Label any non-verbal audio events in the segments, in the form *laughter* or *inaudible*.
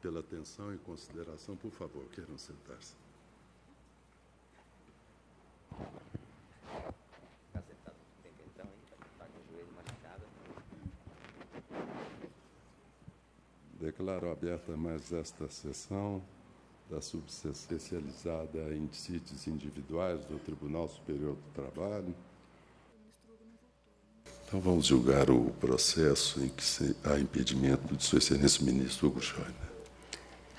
pela atenção e consideração. Por favor, queiram sentar-se. Declaro aberta mais esta sessão da subseção especializada em dissídios individuais do Tribunal Superior do Trabalho. Então vamos julgar o processo em que há impedimento de Sua Excelência o Ministro Hugo Scheuner.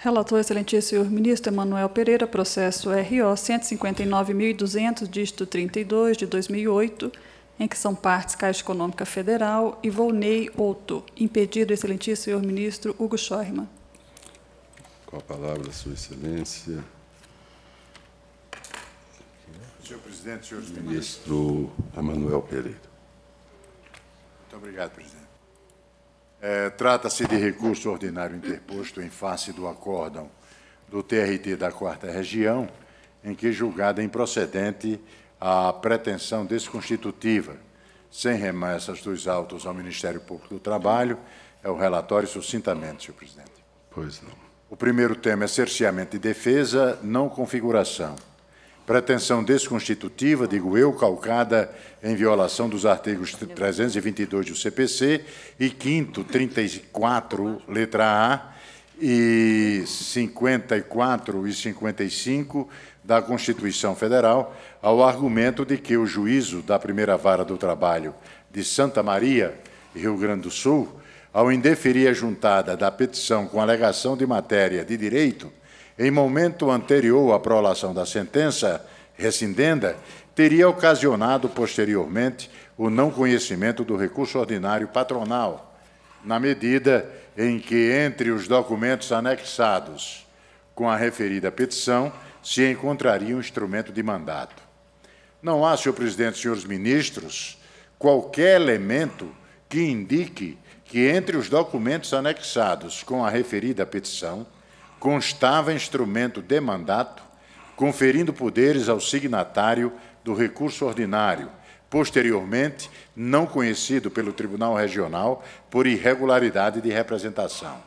Relator, excelentíssimo senhor ministro Emanuel Pereira, processo RO 159.200, dígito 32, de 2008, em que são partes Caixa Econômica Federal e Volney Outto. Impedido, excelentíssimo senhor ministro Hugo Scheuermann. Com a palavra, Sua Excelência. Senhor presidente, senhores ministro Emanuel Pereira. Muito obrigado, presidente. É, Trata-se de recurso ordinário interposto em face do acórdão do TRT da Quarta Região, em que julgada improcedente a pretensão desconstitutiva, sem remessas dos autos ao Ministério Público do Trabalho, é o relatório sucintamente, senhor presidente. Pois não. O primeiro tema é cerceamento e defesa, não configuração. Pretensão desconstitutiva, digo eu, calcada em violação dos artigos 322 do CPC e 5 34, letra A, e 54 e 55 da Constituição Federal, ao argumento de que o juízo da primeira vara do trabalho de Santa Maria, Rio Grande do Sul, ao indeferir a juntada da petição com alegação de matéria de direito, em momento anterior à prolação da sentença rescindenda, teria ocasionado posteriormente o não conhecimento do recurso ordinário patronal, na medida em que, entre os documentos anexados com a referida petição, se encontraria um instrumento de mandato. Não há, senhor presidente, senhores ministros, qualquer elemento que indique que, entre os documentos anexados com a referida petição, constava instrumento de mandato, conferindo poderes ao signatário do recurso ordinário, posteriormente não conhecido pelo Tribunal Regional por irregularidade de representação.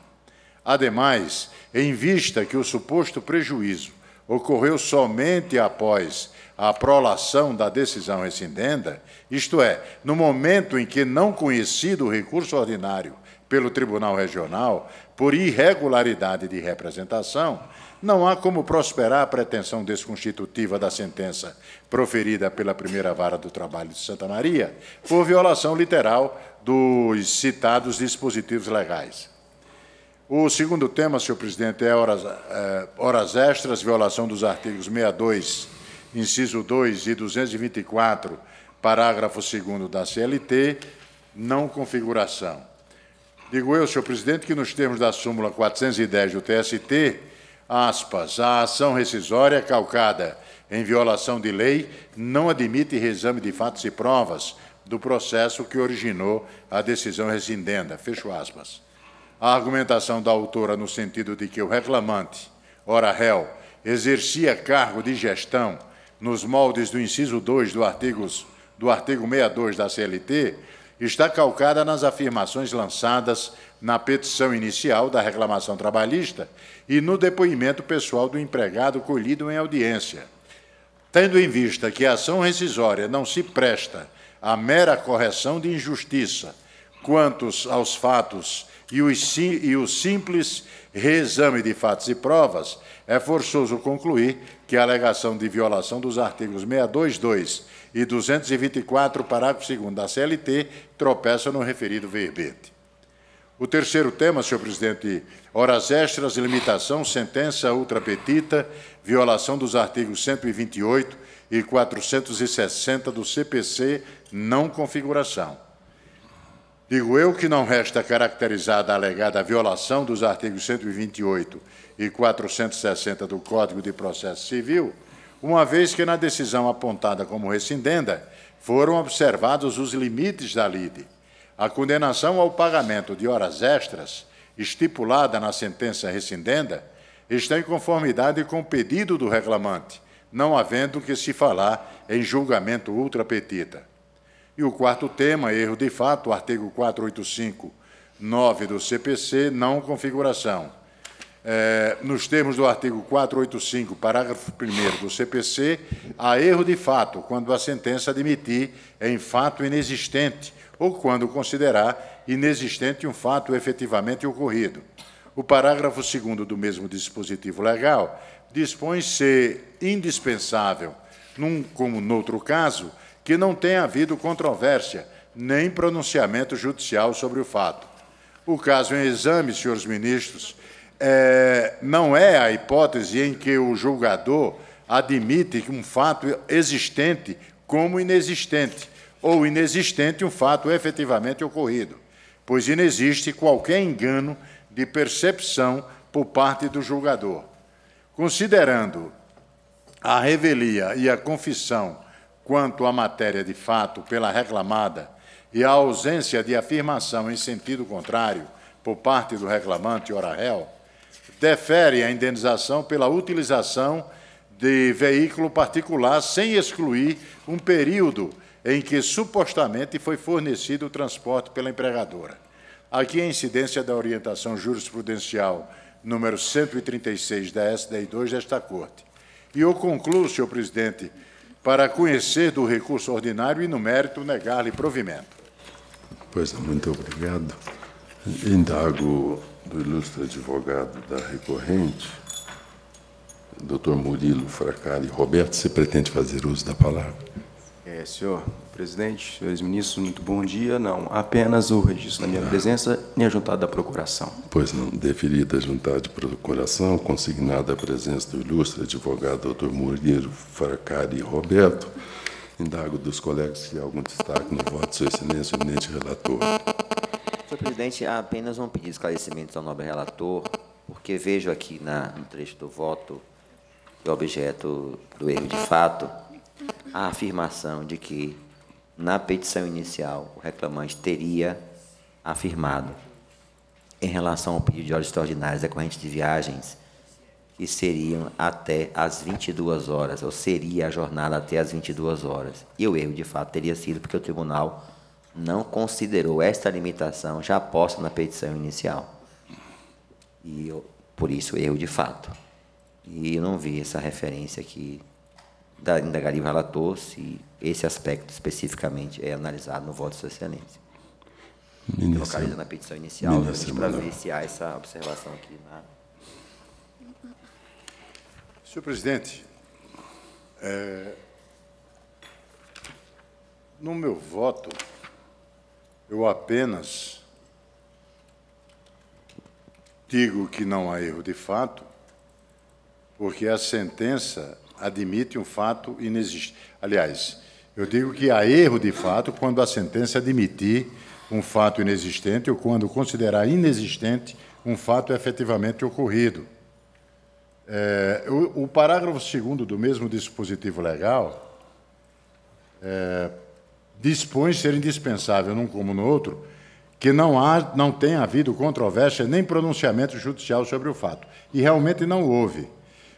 Ademais, em vista que o suposto prejuízo ocorreu somente após a prolação da decisão rescindenda, isto é, no momento em que não conhecido o recurso ordinário pelo Tribunal Regional, por irregularidade de representação, não há como prosperar a pretensão desconstitutiva da sentença proferida pela primeira vara do trabalho de Santa Maria, por violação literal dos citados dispositivos legais. O segundo tema, senhor presidente, é horas, é, horas extras, violação dos artigos 62, inciso 2 e 224, parágrafo 2 da CLT, não configuração. Digo eu, senhor presidente, que nos termos da súmula 410 do TST, aspas, a ação rescisória calcada em violação de lei não admite reexame de fatos e provas do processo que originou a decisão rescindenda, fecho aspas. A argumentação da autora no sentido de que o reclamante, ora réu, exercia cargo de gestão nos moldes do inciso 2 do artigo, do artigo 62 da CLT, está calcada nas afirmações lançadas na petição inicial da reclamação trabalhista e no depoimento pessoal do empregado colhido em audiência. Tendo em vista que a ação rescisória não se presta à mera correção de injustiça quantos aos fatos e o, e o simples reexame de fatos e provas, é forçoso concluir que a alegação de violação dos artigos 622 e 224, parágrafo 2 da CLT, tropeça no referido verbete. O terceiro tema, senhor presidente, horas extras, limitação, sentença ultrapetita, violação dos artigos 128 e 460 do CPC, não configuração. Digo eu que não resta caracterizada a alegada violação dos artigos 128 e 460 do Código de Processo Civil, uma vez que na decisão apontada como rescindenda foram observados os limites da lide. A condenação ao pagamento de horas extras, estipulada na sentença rescindenda, está em conformidade com o pedido do reclamante, não havendo que se falar em julgamento ultrapetita. E o quarto tema, erro de fato, artigo 485, 9 do CPC, não configuração. É, nos termos do artigo 485, parágrafo 1 do CPC, há erro de fato quando a sentença admitir em fato inexistente ou quando considerar inexistente um fato efetivamente ocorrido. O parágrafo 2 do mesmo dispositivo legal dispõe ser indispensável, num como noutro caso, que não tenha havido controvérsia nem pronunciamento judicial sobre o fato. O caso em exame, senhores ministros, é, não é a hipótese em que o julgador admite um fato existente como inexistente, ou inexistente um fato efetivamente ocorrido, pois inexiste qualquer engano de percepção por parte do julgador. Considerando a revelia e a confissão quanto à matéria de fato pela reclamada e a ausência de afirmação em sentido contrário por parte do reclamante ora réu, defere a indenização pela utilização de veículo particular sem excluir um período em que supostamente foi fornecido o transporte pela empregadora. Aqui a incidência da orientação jurisprudencial número 136 da SDI 2 desta Corte. E eu concluo, senhor presidente, para conhecer do recurso ordinário e, no mérito, negar-lhe provimento. Pois é, muito obrigado. Indago do ilustre advogado da recorrente, doutor Murilo Fracari. Roberto, você pretende fazer uso da palavra? É, senhor presidente, senhores ministros, muito bom dia. Não, apenas o registro da minha presença e a juntada da procuração. Pois não, deferida a juntada de procuração, consignada a presença do ilustre advogado doutor Murilo Fracari Roberto, indago dos colegas se há algum destaque no voto de sua excelência, o eminente relator. Senhor presidente, apenas um pedido de esclarecimentos ao nobre relator, porque vejo aqui na, no trecho do voto, que é objeto do erro de fato, a afirmação de que, na petição inicial, o reclamante teria afirmado, em relação ao pedido de horas extraordinárias decorrentes de viagens, que seriam até as 22 horas, ou seria a jornada até as 22 horas. E o erro, de fato, teria sido porque o tribunal não considerou esta limitação já posta na petição inicial. E eu, por isso erro de fato. E eu não vi essa referência aqui da indagaria relator se esse aspecto especificamente é analisado no voto de sua excelência. Ministro, Localiza na petição inicial para ver se há essa observação aqui. Na... Senhor presidente, é, no meu voto, eu apenas digo que não há erro de fato, porque a sentença admite um fato inexistente. Aliás, eu digo que há erro de fato quando a sentença admitir um fato inexistente ou quando considerar inexistente um fato efetivamente ocorrido. É, o, o, parágrafo 2 do mesmo dispositivo legal é, dispõe ser indispensável, num como no outro, que não, há, não tenha havido controvérsia nem pronunciamento judicial sobre o fato. E realmente não houve.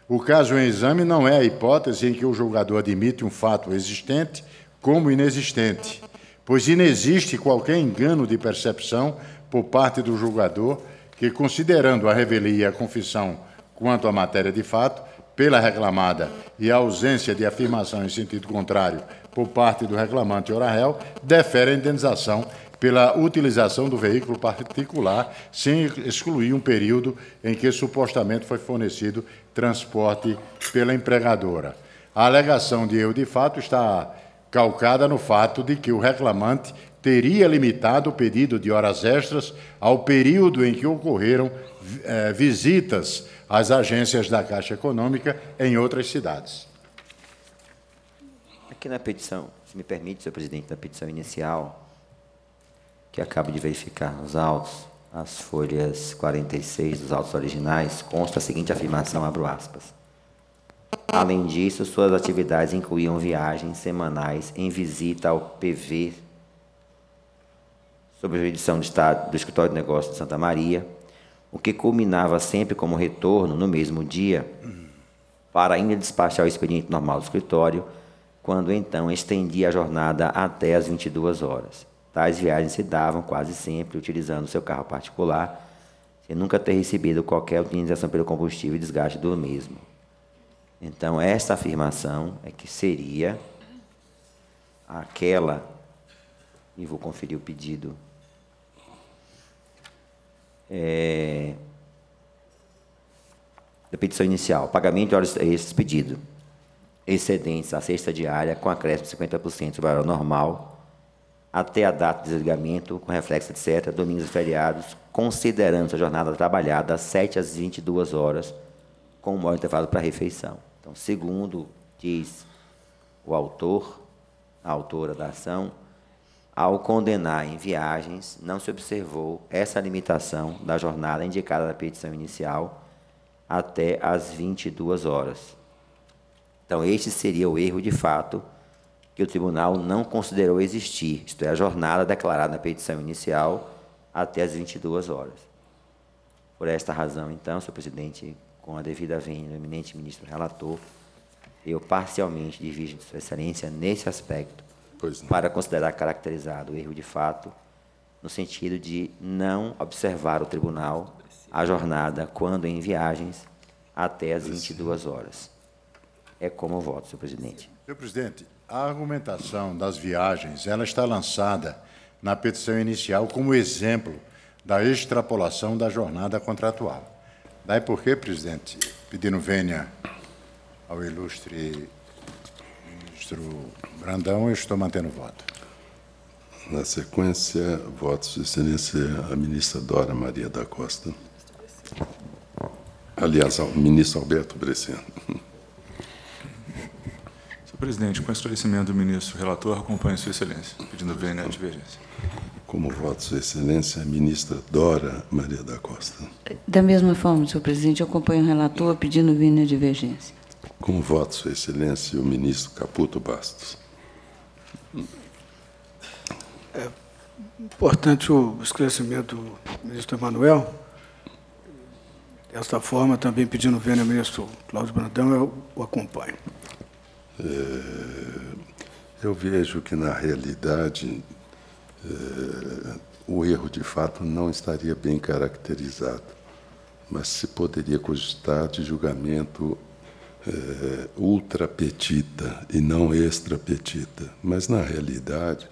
O caso em exame não é a hipótese em que o julgador admite um fato existente como inexistente, pois inexiste qualquer engano de percepção por parte do julgador que, considerando a revelia e a confissão quanto à matéria de fato, pela reclamada e a ausência de afirmação em sentido contrário por parte do reclamante ora réu, defere a indenização pela utilização do veículo particular, sem excluir um período em que supostamente foi fornecido transporte pela empregadora. A alegação de erro de fato está calcada no fato de que o reclamante teria limitado o pedido de horas extras ao período em que ocorreram eh, visitas às agências da Caixa Econômica em outras cidades. Aqui na petição, se me permite, senhor presidente, na petição inicial, que acabo de verificar nos autos, as folhas 46 dos autos originais, consta a seguinte afirmação, abro aspas. Além disso, suas atividades incluíam viagens semanais em visita ao PV, sob a jurisdição do, Estado, do Escritório de Negócios de Santa Maria, o que culminava sempre como retorno no mesmo dia, para ainda despachar o expediente normal do escritório, quando então estendia a jornada até as 22 horas. Tais viagens se davam quase sempre utilizando seu carro particular, e nunca ter recebido qualquer utilização pelo combustível e desgaste do mesmo. Então, essa afirmação é que seria aquela, e vou conferir o pedido, é, da petição inicial, pagamento de horas extras pedido, excedentes à sexta diária com acréscimo de 50% sobre o horário normal, até a data de desligamento, com reflexo, etc., domingos e feriados, considerando a jornada trabalhada às 7 às 22 horas, com um maior intervalo para refeição. Então, segundo diz o autor, a autora da ação, ao condenar em viagens, não se observou essa limitação da jornada indicada na petição inicial até às 22 horas. Então, este seria o erro de fato que o tribunal não considerou existir, isto é, a jornada declarada na petição inicial até às 22 horas. Por esta razão, então, senhor presidente, com a devida vênia do eminente ministro relator, eu parcialmente divido de Sua Excelência nesse aspecto, para considerar caracterizado o erro de fato, no sentido de não observar o tribunal a jornada quando em viagens até as 22 horas. É como eu voto, senhor presidente. Senhor presidente, a argumentação das viagens, ela está lançada na petição inicial como exemplo da extrapolação da jornada contratual. Daí por que, presidente, pedindo vênia ao ilustre ministro Brandão, eu estou mantendo o voto. Na sequência, voto, Sua Excelência, a ministra Dora Maria da Costa. Aliás, ao ministro Alberto Bresciano. Presidente, com esclarecimento do ministro relator, acompanho Sua Excelência, pedindo vênia à divergência. Como voto, Sua Excelência, a ministra Dora Maria da Costa. Da mesma forma, senhor presidente, acompanho o relator pedindo vênia à divergência. Como voto, Sua Excelência, o ministro Caputo Bastos. É importante o esclarecimento do ministro Emanuel. Desta forma, também pedindo vênia ao ministro Cláudio Brandão, eu o acompanho. É, eu vejo que, na realidade, é, o erro de fato não estaria bem caracterizado, mas se poderia cogitar de julgamento é, ultrapetita e não extrapetita. Mas, na realidade,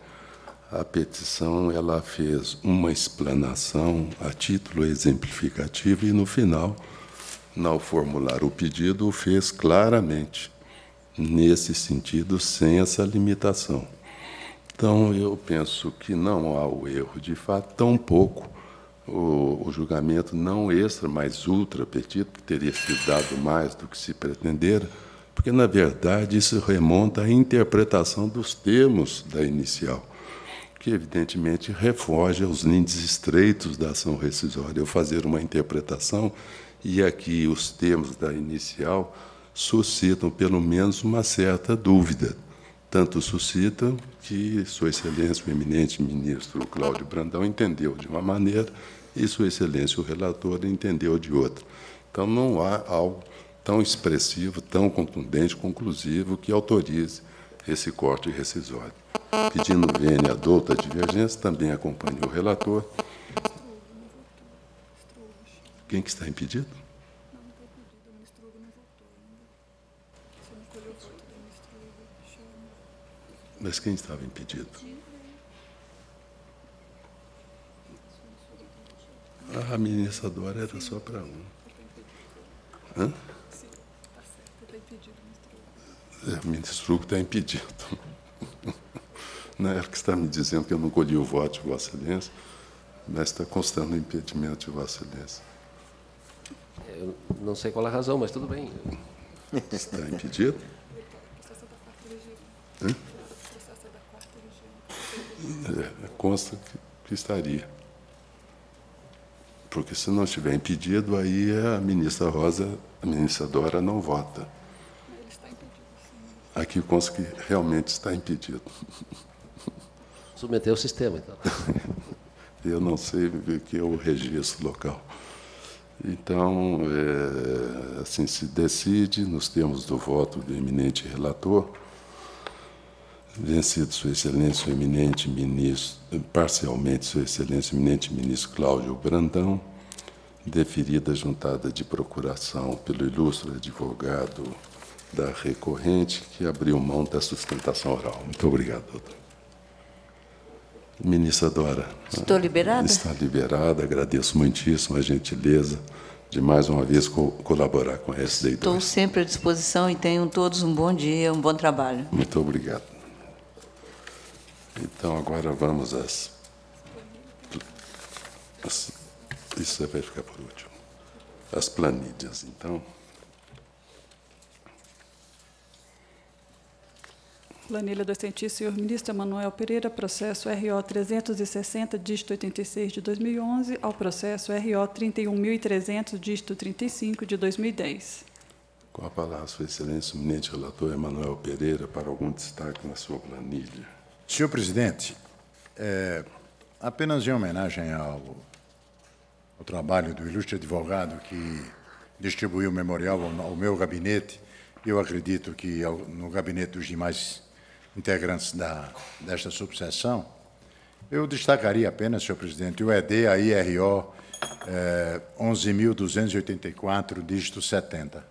a petição ela fez uma explanação a título exemplificativo e, no final, ao formular o pedido, o fez claramente nesse sentido, sem essa limitação. Então, eu penso que não há o erro de fato, tampouco o, o julgamento não extra, mas ultra petito, que teria sido dado mais do que se pretendera, porque, na verdade, isso remonta à interpretação dos termos da inicial, que, evidentemente, refoge aos lindes estreitos da ação rescisória. Eu fazer uma interpretação, e aqui os termos da inicial suscitam pelo menos uma certa dúvida. Tanto suscitam que Sua Excelência, o eminente ministro Cláudio Brandão, entendeu de uma maneira e Sua Excelência, o relator, entendeu de outra. Então, não há algo tão expressivo, tão contundente, conclusivo, que autorize esse corte rescisório. Pedindo vênia adulta divergência, também acompanho o relator. Quem que está impedido? Mas quem estava impedido? A administradora era só para um. Hã? É, o ministro Hugo está impedido. *laughs* Não era que está me dizendo que eu não colhi o voto de Vossa Excelência, mas está constando o impedimento de Vossa Excelência. Eu não sei qual é a razão, mas tudo bem. Está impedido? Hã? Consta que, que, estaria. Porque se não estiver impedido, aí a ministra Rosa, a ministra Dora não vota. Aqui consta que realmente está impedido. Submeter o sistema, então. *laughs* Eu não sei o que é o registro local. Então, é, assim se decide, nos termos do voto do eminente relator, vencido Sua Excelência o eminente ministro, parcialmente Sua Excelência o eminente ministro Cláudio Brandão, deferida juntada de procuração pelo ilustre advogado da recorrente, que abriu mão da sustentação oral. Muito obrigado, doutor. Ministra Dora. Estou liberada? Está liberada. Agradeço muitíssimo a gentileza de mais uma vez co colaborar com a SDI2. Estou sempre à disposição e tenham todos um bom dia, um bom trabalho. Muito obrigado. Então, agora vamos às. às isso vai ficar por último. As planilhas, então. Planilha do excelentíssimo senhor ministro Emanuel Pereira, processo RO 360, dígito 86 de 2011, ao processo RO 31.300, dígito 35 de 2010. Com a palavra, Sua Excelência, o eminente relator Emanuel Pereira, para algum destaque na sua planilha. Senhor presidente, é, apenas em homenagem ao, ao trabalho do ilustre advogado que distribuiu o memorial ao, ao meu gabinete, eu acredito que ao, no gabinete dos demais integrantes da, desta subseção, eu destacaria apenas, senhor presidente, o ED, a IRO é, 11.284, dígito 70.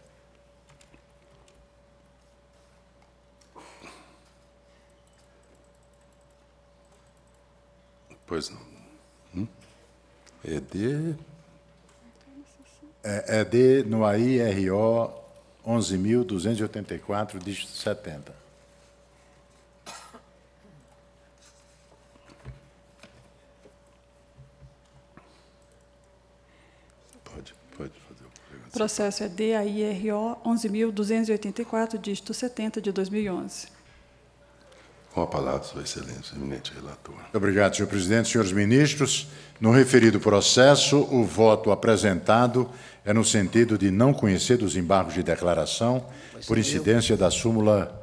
Não. Hum? ED. É, ED no AIRO 11.284, dígito 70. Pode, pode fazer o Processo é DAIRO 11.284, dígito 70 de 2011. Com a palavra, Sua Excelência, eminente relator. Muito obrigado, senhor presidente. Senhores ministros, no referido processo, o voto apresentado é no sentido de não conhecer dos embargos de declaração por incidência da súmula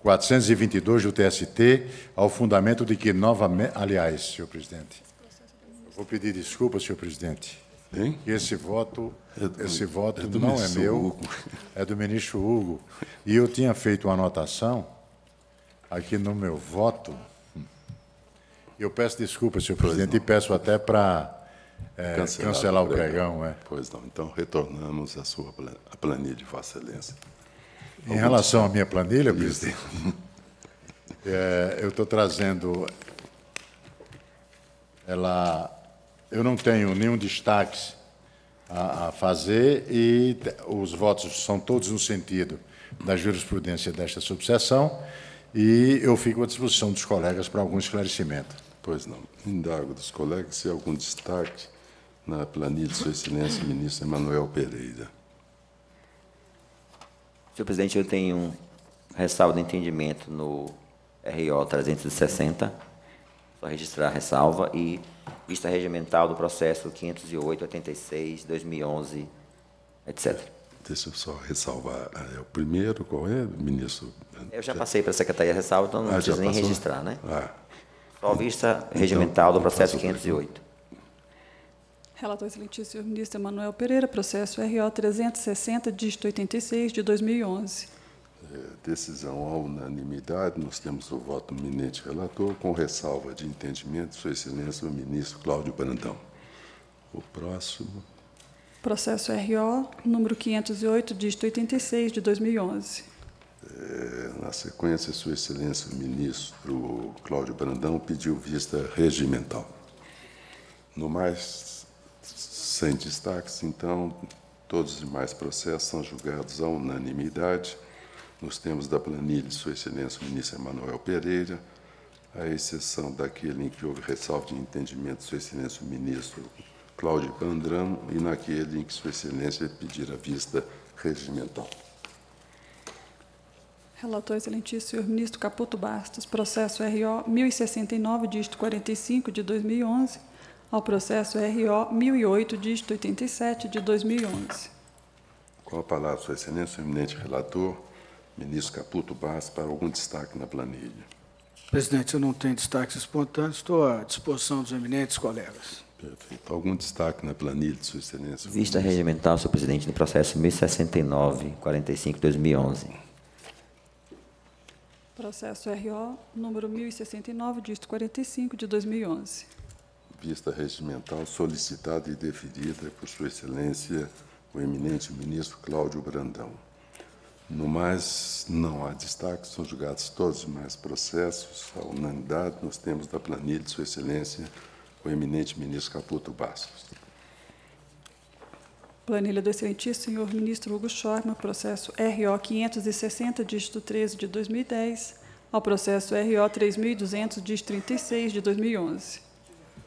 422 do TST, ao fundamento de que novamente... Aliás, senhor presidente, eu vou pedir desculpa, senhor presidente. Hein? que esse voto, É do- esse voto é não é meu, Hugo. é do ministro Hugo. E eu tinha feito uma anotação aqui no meu voto. Eu peço desculpa, senhor presidente, e peço até para cancelar, o pregão. É. Pois não. Então, retornamos à sua plan- à planilha de Vossa Excelência. Em relação à minha planilha, presidente, *laughs* é, eu estou trazendo. Ela, eu não tenho nenhum destaque a, a fazer e os votos são todos no sentido da jurisprudência desta subseção e eu fico à disposição dos colegas para algum esclarecimento. Pois não. Indago dos colegas se há algum destaque na planilha de Sua Excelência, ministro Emanuel Pereira. Senhor presidente, eu tenho um ressalva de entendimento no RO 360, só registrar a ressalva, e vista regimental do processo 508, 86, 2011, etc. Deixa eu só ressalvar. É o primeiro, qual é, ministro? Eu já passei para a Secretaria a ressalva, então não Ah, preciso nem passou? registrar, né? Ah, Só vista regimental do então processo faça o 508. Relator excelentíssimo senhor ministro Emanuel Pereira, processo RO 360, dígito 86 de 2011. é, decisão à unanimidade, nós temos o voto do eminente relator, com ressalva de entendimento, Sua Excelência, o ministro Cláudio Brandão. O próximo. Processo RO número 508, dígito 86 de 2011. É, Na sequência, Sua Excelência, o ministro Cláudio Brandão pediu vista regimental. No mais, sem destaques, então, todos os demais processos são julgados à unanimidade. Nos termos da planilha Sua Excelência, o ministro Emanuel Pereira, à exceção daquele em que houve ressalva de entendimento Sua Excelência, o ministro Cláudio Brandão, e naquele em que Sua Excelência pedir a vista regimental. Relator excelentíssimo senhor ministro Caputo Bastos, processo RO 1069, dígito 45 de 2011, ao processo RO 1008, dígito 87 de 2011. Com a palavra, Sua Excelência, o eminente relator, ministro Caputo Bastos, para algum destaque na planilha. Presidente, eu não tenho destaques espontâneos, estou à disposição dos eminentes colegas. Perfeito. Algum destaque na planilha de Sua Excelência? Vista regimental, senhor presidente, no processo 1069, 45, 2011. Processo RO número 1069, dígito 45 de 2011. vista regimental solicitada e deferida por Sua Excelência, o eminente ministro Cláudio Brandão. No mais, não há destaque, são julgados todos os demais processos, a unanimidade, nos termos da planilha de Sua Excelência, o eminente ministro Caputo Bastos. Planilha do excelentíssimo senhor ministro Hugo Schorma, processo RO 560, dígito 13 de 2010, ao processo RO 3200, dígito 36 de 2011.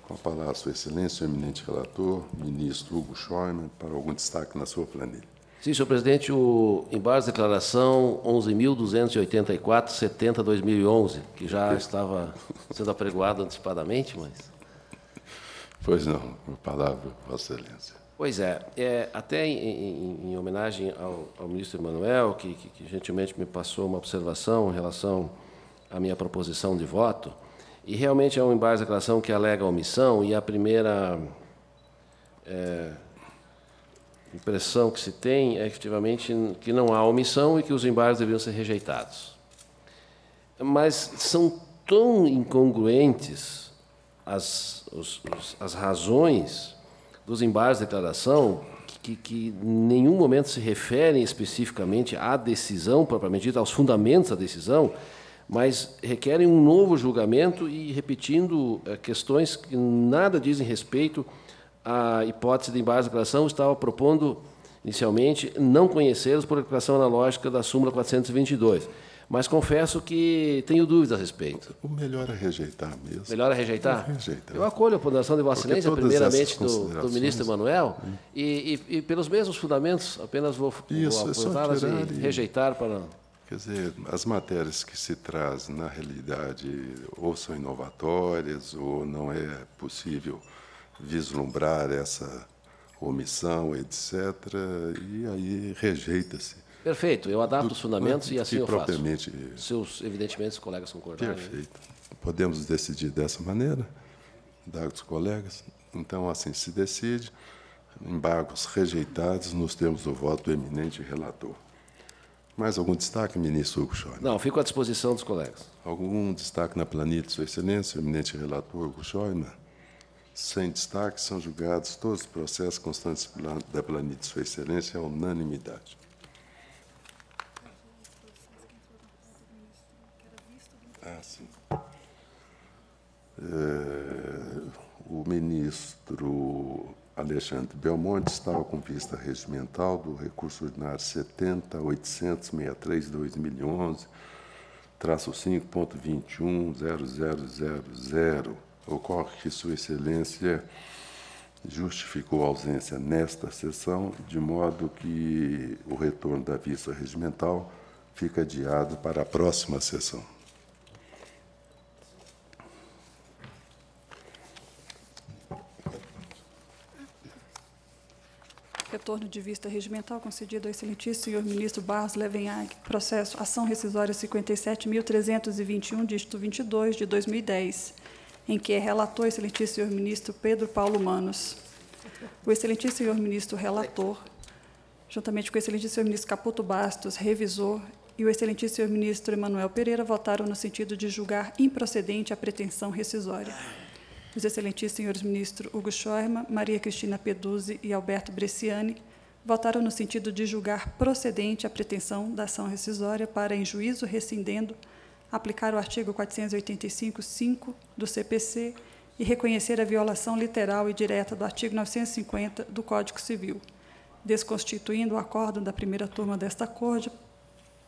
Com a palavra, Sua Excelência, o eminente relator, ministro Hugo Schorma, para algum destaque na sua planilha. Sim, senhor presidente, o embate de declaração 11.284-70-2011, que já estava sendo apregoado antecipadamente, mas... Pois não, a palavra, Vossa Excelência. Pois é, é até em, em, em homenagem ao, ao, ministro Emanuel, que, que, que, gentilmente me passou uma observação em relação à minha proposição de voto, e realmente é um embate de declaração que alega omissão, e a primeira é, impressão que se tem é efetivamente que não há omissão e que os embargos deveriam ser rejeitados. Mas são tão incongruentes as, os, os, as razões dos embargos de declaração que, que em nenhum momento se referem especificamente à decisão propriamente dita, aos fundamentos da decisão, mas requerem um novo julgamento e repetindo é, questões que nada dizem respeito à hipótese de embargo de declaração, estava propondo inicialmente não conhecê-los por aplicação analógica da súmula 422 mas confesso que tenho dúvidas a respeito. O melhor é rejeitar mesmo. Melhor é rejeitar? É rejeitar. Eu acolho a ponderação de Vossa Excelência, primeiramente do, do, ministro Emanuel, e, e, e, pelos mesmos fundamentos, apenas vou, Isso, vou apontá-las e, e rejeitar para. Quer dizer, as matérias que se traz, na realidade, ou são inovatórias, ou não é possível vislumbrar essa omissão, etc., e aí rejeita-se. Perfeito, eu adapto do, os fundamentos e assim eu propriamente... faço. Seus, evidentemente, os colegas concordarem. Perfeito. Podemos decidir dessa maneira, dados colegas. Então, assim se decide, embargos rejeitados nos termos do voto do eminente relator. Mais algum destaque, ministro Hugo Scheuner? Não, fico à disposição dos colegas. Algum destaque na planilha de Sua Excelência, eminente relator Hugo Scheuner? Sem destaque, são julgados todos os processos constantes da planilha de Sua Excelência à unanimidade. Ah, sim. É, o ministro Alexandre Belmonte estava com vista regimental do recurso ordinário 70.863-2011, traço 5.21.0000. Ocorre que Sua Excelência justificou a ausência nesta sessão, de modo que o retorno da vista regimental fica adiado para a próxima sessão. Retorno de vista regimental concedido ao excelentíssimo senhor ministro Barros Levenhag, processo ação rescisória 57.321, dígito 22, de 2010, em que é relator excelentíssimo senhor ministro Pedro Paulo Manos. O excelentíssimo senhor ministro relator, juntamente com o excelentíssimo senhor ministro Caputo Bastos, revisor, e o excelentíssimo senhor ministro Emanuel Pereira votaram no sentido de julgar improcedente a pretensão rescisória os excelentíssimos senhores ministros Hugo Schorma, Maria Cristina Peduzzi e Alberto Bresciani votaram no sentido de julgar procedente a pretensão da ação rescisória para, em juízo rescindendo, aplicar o artigo 485.5 do CPC e reconhecer a violação literal e direta do artigo 950 do Código Civil, desconstituindo o acordo da primeira turma desta Corte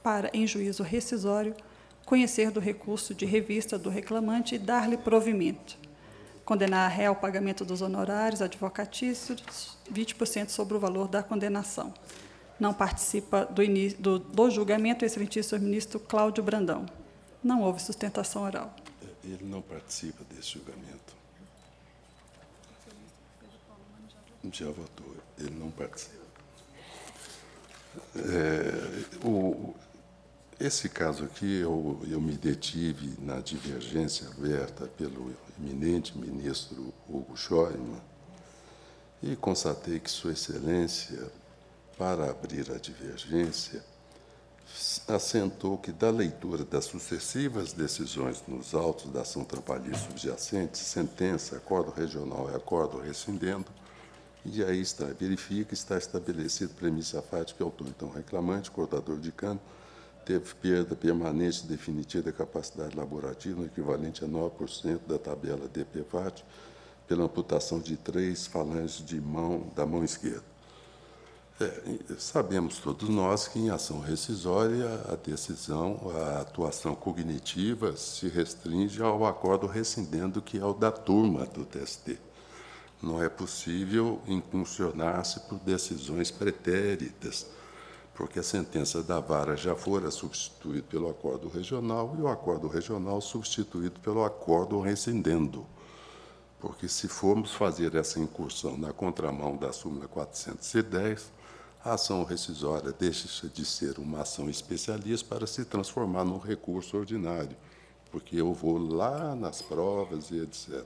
para, em juízo rescisório, conhecer do recurso de revista do reclamante e dar-lhe provimento condenar a réu ao pagamento dos honorários advocatícios, 20% sobre o valor da condenação. Não participa do, início, do, do julgamento o excelentíssimo ministro Cláudio Brandão. Não houve sustentação oral. Ele não participa desse julgamento. Já votou, ele não participa. É, o, esse caso aqui, eu, eu me detive na divergência aberta pelo eminente ministro Hugo Scheumann e constatei que Sua Excelência, para abrir a divergência, assentou que, da leitura das sucessivas decisões nos autos da ação trabalhista subjacente, sentença, acordo regional e acordo rescindendo, e aí está, verifica, está estabelecido premissa fática autor, então, reclamante, cortador de cano, teve perda permanente definitiva da capacidade laborativa, equivalente a 9% da tabela DPVAT, pela amputação de três falanges de mão da mão esquerda. É, sabemos todos nós que em ação rescisória a decisão, a atuação cognitiva se restringe ao acordo rescindendo que é o da turma do TST. Não é possível impulsionar-se por decisões pretéritas, porque a sentença da vara já fora substituída pelo acordo regional e o acordo regional substituído pelo acordo rescindendo. Porque se formos fazer essa incursão na contramão da súmula 410, a ação rescisória deixa de ser uma ação especialista para se transformar num recurso ordinário, porque eu vou lá nas provas e etc.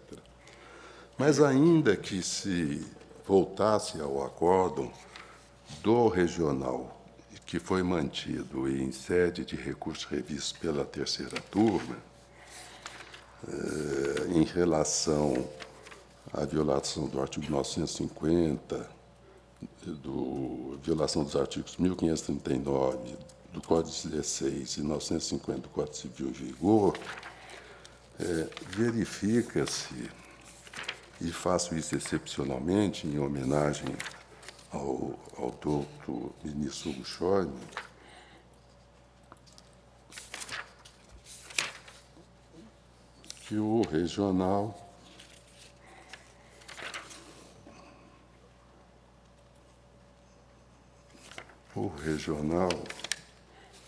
Mas ainda que se voltasse ao acórdão do regional que foi mantido em sede de recurso revisto pela terceira turma, eh, em relação à violação do artigo 950, do violação dos artigos 1539 do Código 16 e 950 do Código Civil em vigor, é, verifica-se, e faço isso excepcionalmente em homenagem ao, ao doutor ministro Schäuble, que o regional o regional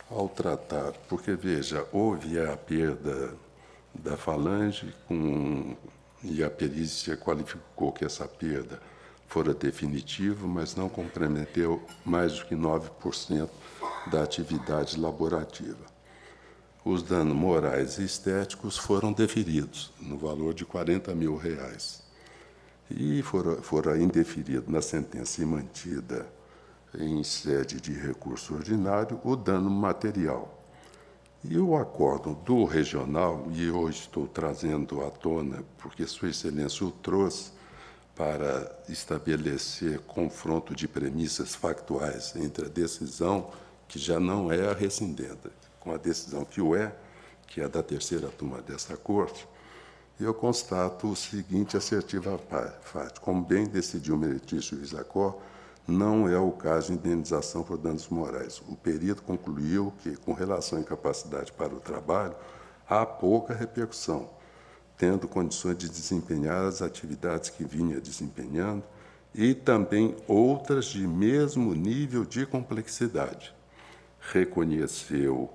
ao tratar, porque veja, houve a perda da falange com, e a perícia qualificou que essa perda fora definitivo, mas não comprometeu mais do que 9% da atividade laborativa. Os danos morais e estéticos foram deferidos, no valor de 40 mil reais. E fora, fora indeferido na sentença e mantida em sede de recurso ordinário o dano material. E o acordo do regional, e eu estou trazendo à tona, porque Sua Excelência o trouxe, para estabelecer confronto de premissas factuais entre a decisão, que já não é a rescindenda, com a decisão que o é, que é da terceira turma desta Corte, eu constato o seguinte assertiva fato. Como bem decidiu o meritício Isacó, não é o caso de indenização por danos morais. O perito concluiu que, com relação à incapacidade para o trabalho, há pouca repercussão tendo condições de desempenhar as atividades que vinha desempenhando e também outras de mesmo nível de complexidade. Reconheceu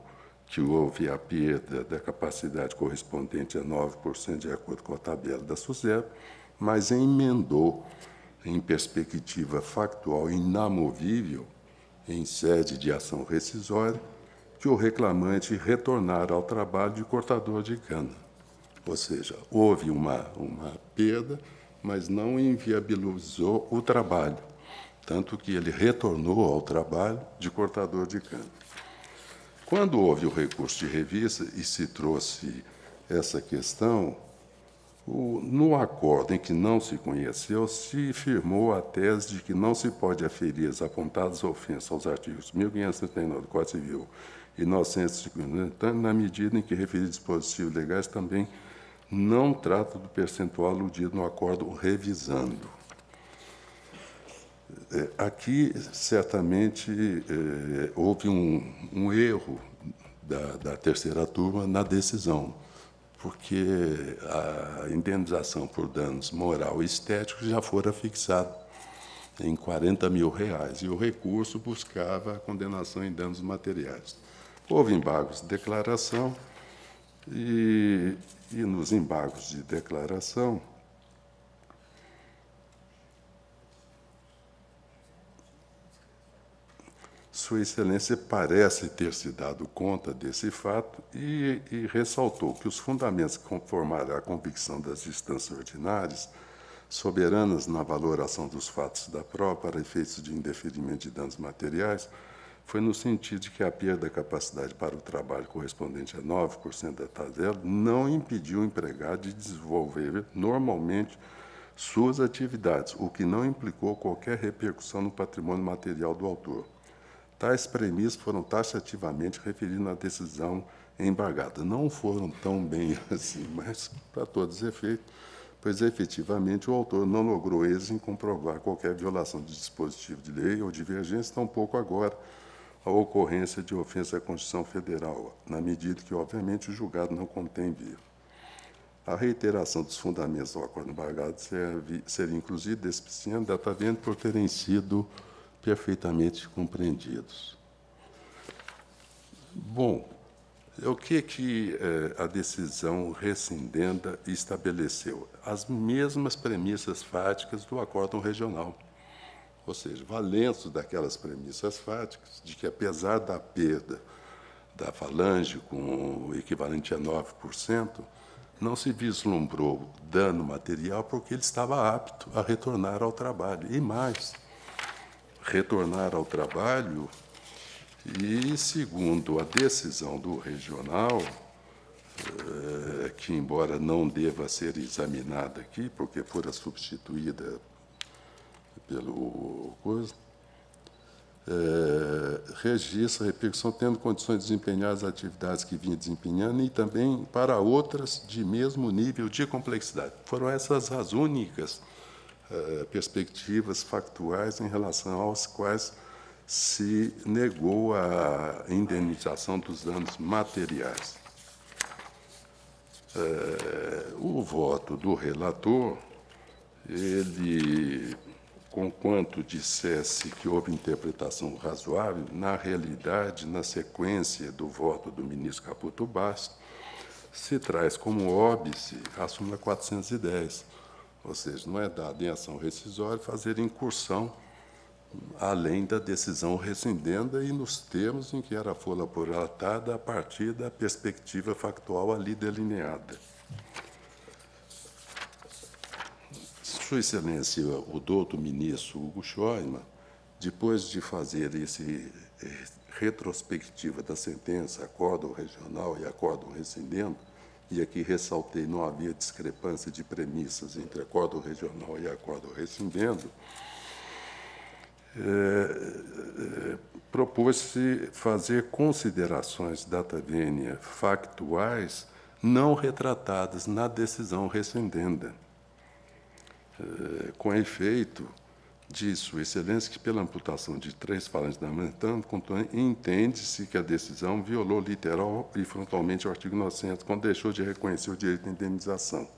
que houve a perda da capacidade correspondente a 9% de acordo com a tabela da SUSEP, mas emendou em perspectiva factual inamovível, em sede de ação rescisória, que o reclamante retornara ao trabalho de cortador de cana. Ou seja, houve uma, uma perda, mas não inviabilizou o trabalho, tanto que ele retornou ao trabalho de cortador de cana. Quando houve o recurso de revista e se trouxe essa questão, o, no acordo em que não se conheceu, se firmou a tese de que não se pode aferir as apontadas ofensas aos artigos 1539 do Código Civil e 950, na medida em que referidos dispositivos legais também não trata do percentual aludido no acordo revisando. É, aqui, certamente, é, houve um, um erro da, da, terceira turma na decisão, porque a indenização por danos moral e estético já fora fixada em 40 mil reais, e o recurso buscava a condenação em danos materiais. Houve embargos de declaração, e, e nos embargos de declaração, Sua Excelência parece ter se dado conta desse fato e, e, ressaltou que os fundamentos que conformaram a convicção das instâncias ordinárias, soberanas na valoração dos fatos da prova para efeitos de indeferimento de danos materiais, foi no sentido de que a perda da capacidade para o trabalho correspondente a 9% da tabela não impediu o empregado de desenvolver normalmente suas atividades, o que não implicou qualquer repercussão no patrimônio material do autor. Tais premissas foram taxativamente referidas na decisão embargada. Não foram tão bem *laughs* assim, mas para todos os efeitos, pois efetivamente o autor não logrou êxito em comprovar qualquer violação de dispositivo de lei ou divergência, tampouco agora a ocorrência de ofensa à Constituição Federal, na medida que, obviamente, o julgado não contém via. A reiteração dos fundamentos do acordo embargado seria, inclusive, despiciente, datamente por terem sido perfeitamente compreendidos. Bom, o que, que eh, a decisão rescindenda estabeleceu? As mesmas premissas fáticas do acórdão regional. Ou seja, valendo daquelas premissas fáticas, de que apesar da perda da falange com o equivalente a 9%, não se vislumbrou dano material porque ele estava apto a retornar ao trabalho. E mais, retornar ao trabalho e, segundo a decisão do regional, eh, que embora não deva ser examinada aqui, porque fora substituída pelo coisa, é, registra repercussão tendo condições de desempenhar as atividades que vinha desempenhando e também para outras de mesmo nível de complexidade. Foram essas as únicas é, perspectivas factuais em relação aos quais se negou a indenização dos danos materiais. É, o voto do relator, ele, conquanto dissesse que houve interpretação razoável, na realidade, na sequência do voto do ministro Caputo Bastos, se traz como óbice a súmula 410, ou seja, não é dado em ação rescisória fazer incursão além da decisão rescindenda e nos termos em que era folha apuratada a partir da perspectiva factual ali delineada. Sua Excelência, o doutor ministro Hugo Scheumann, depois de fazer esse eh, retrospectiva da sentença, acordo regional e acordo rescindendo, e aqui ressaltei, não havia discrepância de premissas entre acordo regional e acordo rescindendo, é, é, propôs-se fazer considerações data vênia factuais não retratadas na decisão rescindenda. É, com efeito, diz Sua Excelência que, pela amputação de três falantes da manhã, entende-se que a decisão violou literal e frontalmente o artigo 900, quando deixou de reconhecer o direito de indenização.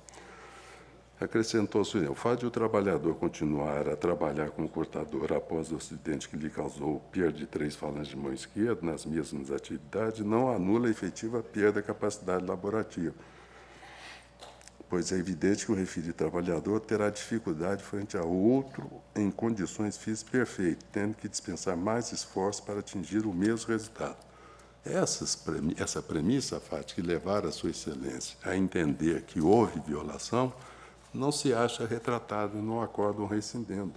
Acrescentou Surinel, o fato de o trabalhador continuar a trabalhar como cortador após o acidente que lhe causou perda de três falanges de mão esquerda nas mesmas atividades não anula a efetiva perda da capacidade laborativa, pois é evidente que o referido trabalhador terá dificuldade frente a outro em condições físicas perfeitas, tendo que dispensar mais esforço para atingir o mesmo resultado. Essas, essa premissa, Fati, que levar a Sua Excelência a entender que houve violação, não se acha retratado no acórdão rescindendo.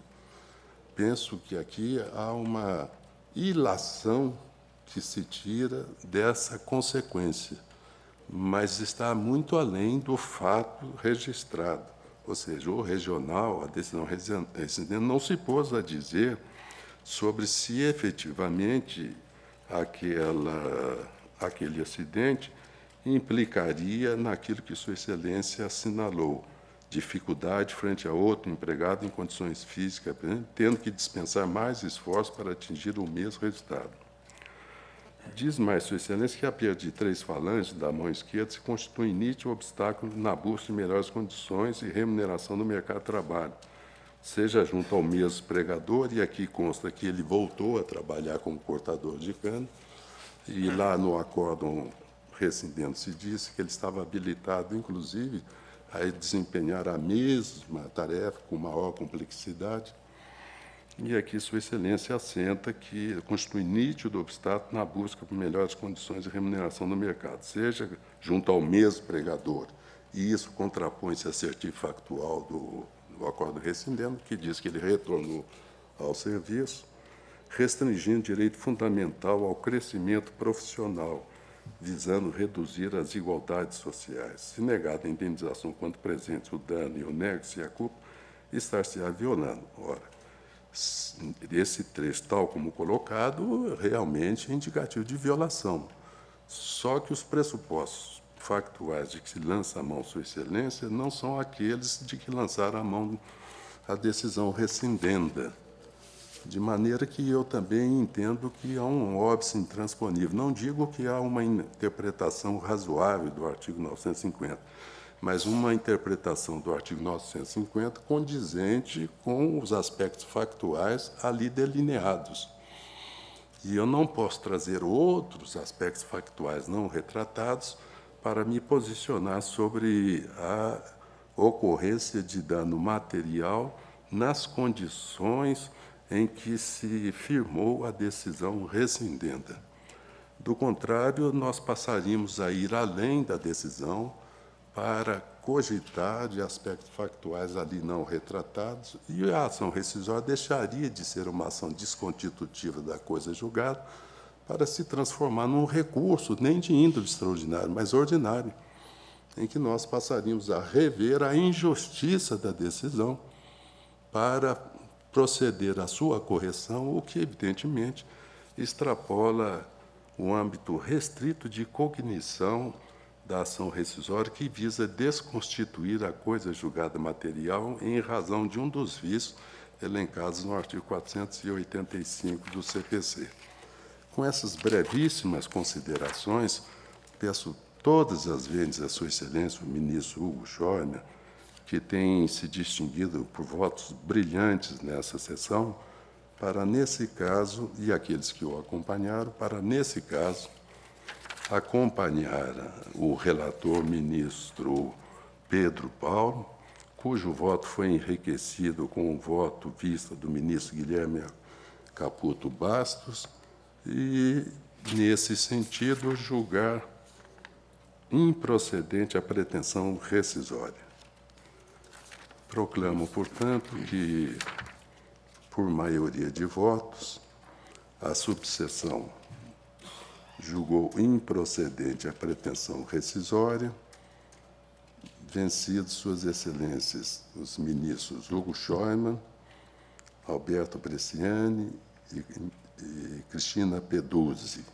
Penso que aqui há uma ilação que se tira dessa consequência, mas está muito além do fato registrado. Ou seja, o regional, a decisão rescindendo, não se pôs a dizer sobre se efetivamente aquela, aquele acidente implicaria naquilo que Sua Excelência assinalou dificuldade frente a outro empregado em condições físicas, tendo que dispensar mais esforço para atingir o mesmo resultado. Diz mais Sua Excelência que a perda de três falanges da mão esquerda se constitui nítido obstáculo na busca de melhores condições e remuneração no mercado de trabalho, seja junto ao mesmo pregador, e aqui consta que ele voltou a trabalhar como cortador de cana, e lá no acórdão rescindendo se disse que ele estava habilitado, inclusive, a desempenhar a mesma tarefa com maior complexidade. E aqui Sua Excelência assenta que constitui nítido obstáculo na busca por melhores condições de remuneração no mercado, seja junto ao mesmo pregador. E isso contrapõe-se a certificado factual do, do acordo rescindendo, que diz que ele retornou ao serviço, restringindo direito fundamental ao crescimento profissional, visando reduzir as igualdades sociais. Se negada a indenização quanto presente o dano e o nego-se a culpa, estar-se-á violando. Ora, esse trecho, tal como colocado, realmente é indicativo de violação. Só que os pressupostos factuais de que se lança a mão Sua Excelência não são aqueles de que lançaram a mão a decisão rescindenda. De maneira que eu também entendo que há um óbice intransponível. Não digo que há uma interpretação razoável do artigo 950, mas uma interpretação do artigo 950 condizente com os aspectos factuais ali delineados. E eu não posso trazer outros aspectos factuais não retratados para me posicionar sobre a ocorrência de dano material nas condições em que se firmou a decisão rescindenda. Do contrário, nós passaríamos a ir além da decisão para cogitar de aspectos factuais ali não retratados, e a ação rescisória deixaria de ser uma ação desconstitutiva da coisa julgada para se transformar num recurso, nem de índole extraordinário, mas ordinário, em que nós passaríamos a rever a injustiça da decisão para proceder à sua correção, o que, evidentemente, extrapola o âmbito restrito de cognição da ação rescisória que visa desconstituir a coisa julgada material em razão de um dos vícios elencados no artigo 485 do CPC. Com essas brevíssimas considerações, peço todas as vezes a Sua Excelência, o ministro Hugo Schorner, que tem se distinguido por votos brilhantes nessa sessão, para, nesse caso, e aqueles que o acompanharam, para, nesse caso, acompanhar o relator ministro Pedro Paulo, cujo voto foi enriquecido com o voto vista do ministro Guilherme Caputo Bastos, e, nesse sentido, julgar improcedente a pretensão rescisória. Proclamo, portanto, que, por maioria de votos, a subseção julgou improcedente a pretensão rescisória, vencidos Suas Excelências os ministros Hugo Scheumann, Alberto Bresciani e e Cristina Peduzzi.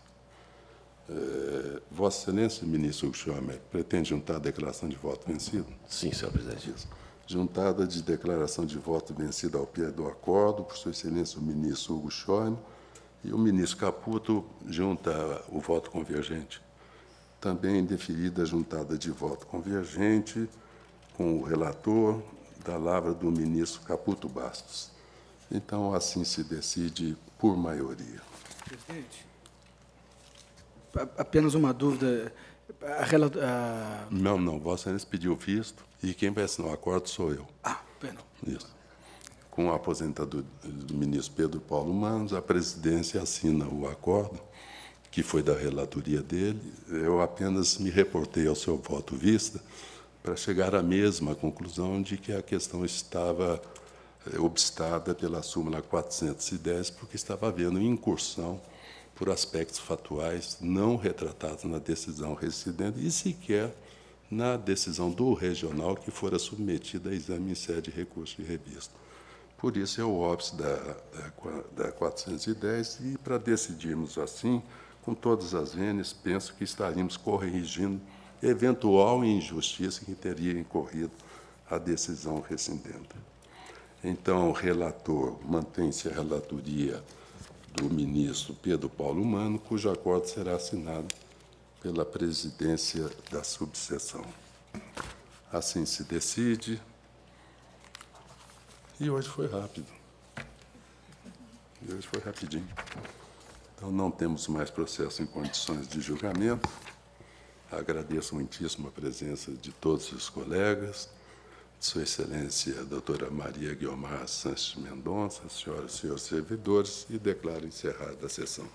É, Vossa Excelência, ministro Hugo pretende juntar a declaração de voto vencido? Sim, senhor presidente. Juntada de declaração de voto vencido ao pé do acordo, por Sua Excelência o ministro Hugo Scheumann, e o ministro Caputo junta o voto convergente. Também deferida a juntada de voto convergente com o relator da lavra do ministro Caputo Bastos. Então, assim se decide por maioria. Presidente, apenas uma dúvida. A, a... Não, não. Vossa Excelência pediu visto e quem vai assinar o acordo sou eu. Ah, perdão. Isso. Com a aposentadoria do ministro Pedro Paulo Manos, a presidência assina o acordo, que foi da relatoria dele. Eu apenas me reportei ao seu voto vista para chegar à mesma conclusão de que a questão estava eh, obstada pela súmula 410, porque estava havendo incursão por aspectos fatuais não retratados na decisão residente e sequer na decisão do regional que fora submetida a exame em sede de recurso de revista. Por isso é o óbice da, da, da 410 e para decidirmos assim, com todas as vênias, penso que estaríamos corrigindo eventual injustiça que teria incorrido a decisão rescindente. Então, o relator mantém-se a relatoria do ministro Pedro Paulo Mano, cujo acordo será assinado pela presidência da subseção. Assim se decide. E hoje foi rápido. E hoje foi rapidinho. Então, não temos mais processo em condições de julgamento. Agradeço muitíssimo a presença de todos os colegas sua Excelência, a doutora Maria Guiomar Santos Mendonça, senhoras e senhores servidores, e declaro encerrada a sessão.